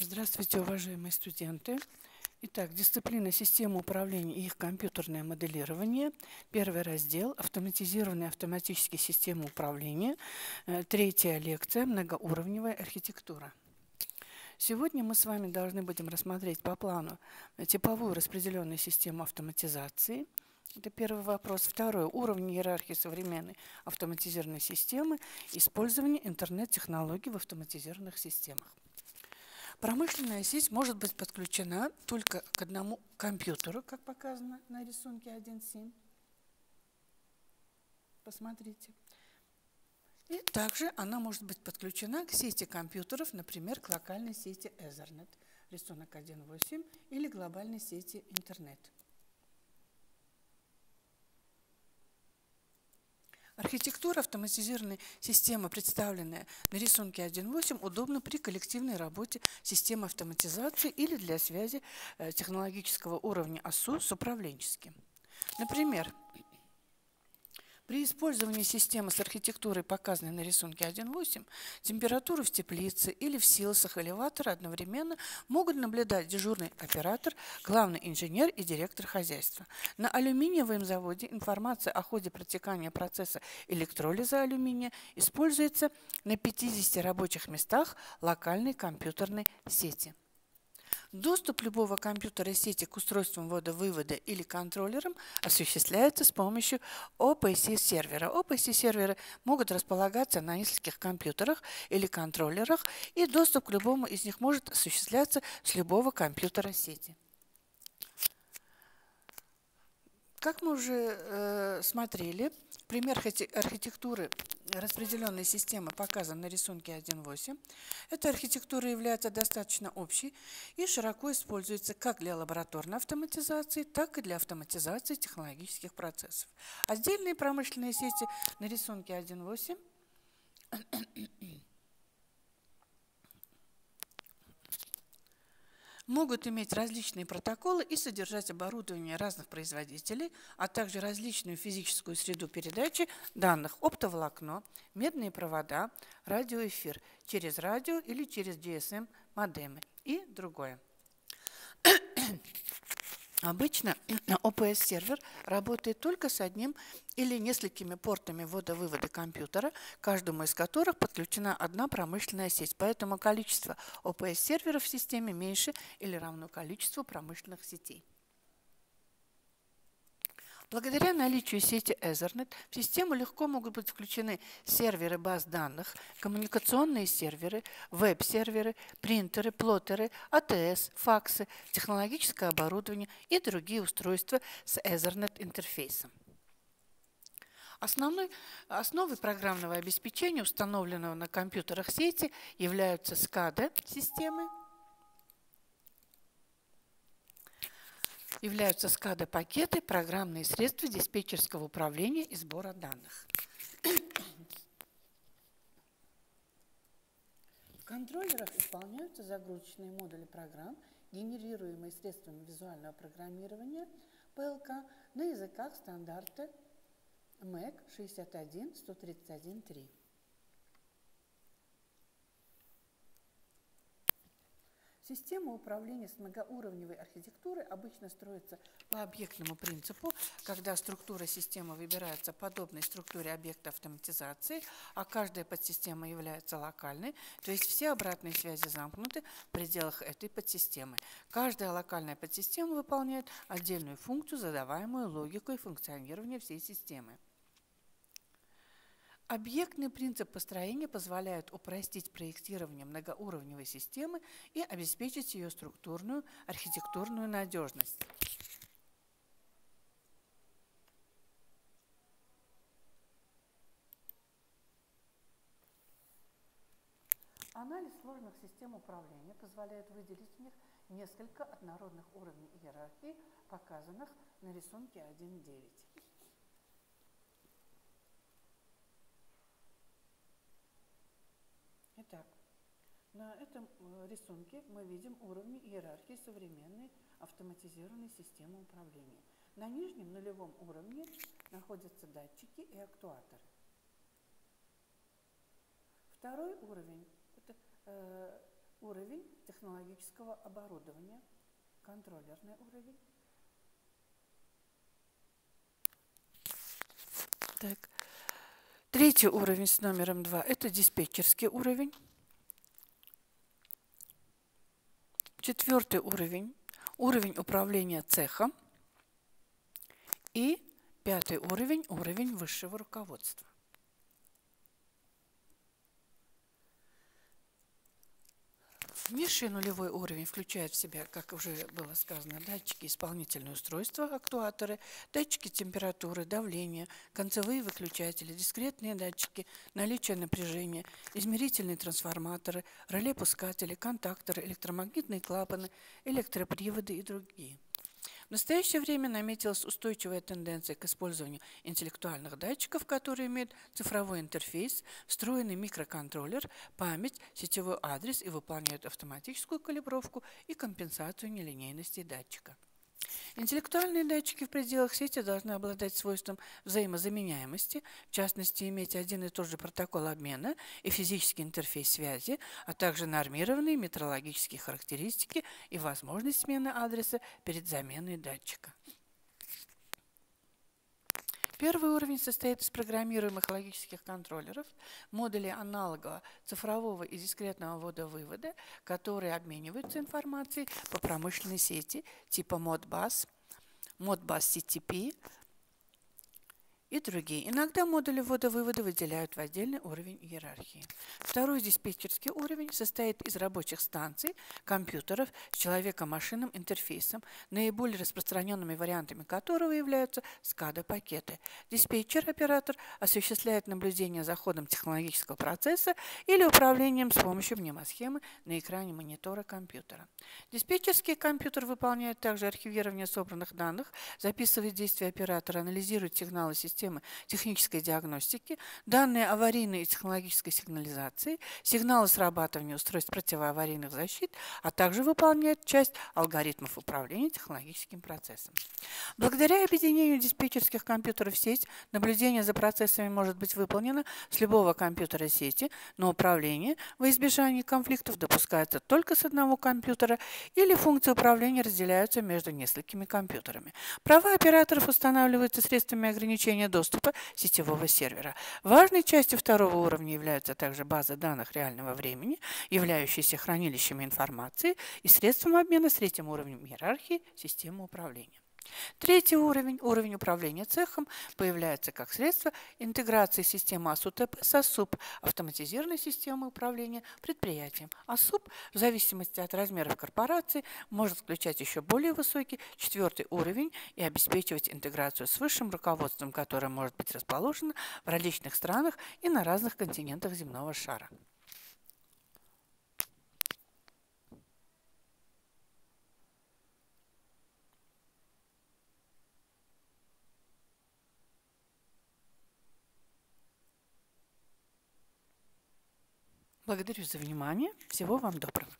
Здравствуйте, уважаемые студенты. Итак, дисциплина системы управления и их компьютерное моделирование. Первый раздел – автоматизированные автоматические системы управления. Э, третья лекция – многоуровневая архитектура. Сегодня мы с вами должны будем рассмотреть по плану типовую распределенную систему автоматизации. Это первый вопрос. Второй – уровень иерархии современной автоматизированной системы, использование интернет-технологий в автоматизированных системах. Промышленная сеть может быть подключена только к одному компьютеру, как показано на рисунке 1.7. Посмотрите. И также она может быть подключена к сети компьютеров, например, к локальной сети Ethernet, рисунок 1.8, или глобальной сети интернет. Архитектура автоматизированной системы, представленная на рисунке 1.8, удобна при коллективной работе системы автоматизации или для связи э, технологического уровня АСУ с управленческим. Например, при использовании системы с архитектурой, показанной на рисунке 1.8, температуру в теплице или в силосах элеватора одновременно могут наблюдать дежурный оператор, главный инженер и директор хозяйства. На алюминиевом заводе информация о ходе протекания процесса электролиза алюминия используется на 50 рабочих местах локальной компьютерной сети. Доступ любого компьютера сети к устройствам ввода-вывода или контроллерам осуществляется с помощью OPC-сервера. OPC-серверы могут располагаться на нескольких компьютерах или контроллерах, и доступ к любому из них может осуществляться с любого компьютера сети. Как мы уже э, смотрели, пример архитектуры распределенной системы показан на рисунке 1.8. Эта архитектура является достаточно общей и широко используется как для лабораторной автоматизации, так и для автоматизации технологических процессов. Отдельные промышленные сети на рисунке 1.8 могут иметь различные протоколы и содержать оборудование разных производителей, а также различную физическую среду передачи данных оптоволокно, медные провода, радиоэфир через радио или через GSM-модемы и другое. Обычно OPS-сервер работает только с одним или несколькими портами ввода-вывода компьютера, каждому из которых подключена одна промышленная сеть. Поэтому количество OPS-серверов в системе меньше или равно количеству промышленных сетей. Благодаря наличию сети Ethernet в систему легко могут быть включены серверы баз данных, коммуникационные серверы, веб-серверы, принтеры, плоттеры, АТС, факсы, технологическое оборудование и другие устройства с Ethernet-интерфейсом. Основной, основой программного обеспечения, установленного на компьютерах сети, являются SCADA-системы, являются SCADA-пакеты, программные средства диспетчерского управления и сбора данных. В контроллерах исполняются загрузочные модули программ, генерируемые средствами визуального программирования ПЛК на языках стандарта MEC 61131.3. Система управления с многоуровневой архитектурой обычно строится по объектному принципу, когда структура системы выбирается подобной структуре объекта автоматизации, а каждая подсистема является локальной, то есть все обратные связи замкнуты в пределах этой подсистемы. Каждая локальная подсистема выполняет отдельную функцию, задаваемую логикой функционирования всей системы. Объектный принцип построения позволяет упростить проектирование многоуровневой системы и обеспечить ее структурную, архитектурную надежность. Анализ сложных систем управления позволяет выделить в них несколько однородных уровней иерархии, показанных на рисунке 1.9. Итак, на этом э, рисунке мы видим уровни иерархии современной автоматизированной системы управления. На нижнем нулевом уровне находятся датчики и актуаторы. Второй уровень – это э, уровень технологического оборудования, контроллерный уровень. Так. Третий уровень с номером 2 – это диспетчерский уровень. Четвертый уровень – уровень управления цехом. И пятый уровень – уровень высшего руководства. Низший нулевой уровень включает в себя, как уже было сказано, датчики исполнительные устройства, актуаторы, датчики температуры, давления, концевые выключатели, дискретные датчики, наличие напряжения, измерительные трансформаторы, реле-пускатели, контакторы, электромагнитные клапаны, электроприводы и другие. В настоящее время наметилась устойчивая тенденция к использованию интеллектуальных датчиков, которые имеют цифровой интерфейс, встроенный микроконтроллер, память, сетевой адрес и выполняют автоматическую калибровку и компенсацию нелинейности датчика. Интеллектуальные датчики в пределах сети должны обладать свойством взаимозаменяемости, в частности, иметь один и тот же протокол обмена и физический интерфейс связи, а также нормированные метрологические характеристики и возможность смены адреса перед заменой датчика. Первый уровень состоит из программируемых логических контроллеров, модулей аналогового цифрового и дискретного ввода-вывода, которые обмениваются информацией по промышленной сети типа Modbus, Modbus CTP, и другие. Иногда модули ввода-вывода выделяют в отдельный уровень иерархии. Второй диспетчерский уровень состоит из рабочих станций, компьютеров с человеком-машинным интерфейсом, наиболее распространенными вариантами которого являются SCADA-пакеты. Диспетчер-оператор осуществляет наблюдение за ходом технологического процесса или управлением с помощью мнемосхемы на экране монитора компьютера. Диспетчерский компьютер выполняет также архивирование собранных данных, записывает действия оператора, анализирует сигналы системы, системы технической диагностики, данные аварийной и технологической сигнализации, сигналы срабатывания устройств противоаварийных защит, а также выполняет часть алгоритмов управления технологическим процессом. Благодаря объединению диспетчерских компьютеров в сеть, наблюдение за процессами может быть выполнено с любого компьютера сети, но управление во избежание конфликтов допускается только с одного компьютера или функции управления разделяются между несколькими компьютерами. Права операторов устанавливаются средствами ограничения доступа сетевого сервера. Важной частью второго уровня являются также базы данных реального времени, являющиеся хранилищами информации и средством обмена с третьим уровнем иерархии системы управления. Третий уровень, уровень управления цехом, появляется как средство интеграции системы АСУТП с АСУП, автоматизированной системы управления предприятием. АСУП, в зависимости от размеров корпорации, может включать еще более высокий четвертый уровень и обеспечивать интеграцию с высшим руководством, которое может быть расположено в различных странах и на разных континентах земного шара. Благодарю за внимание. Всего вам доброго.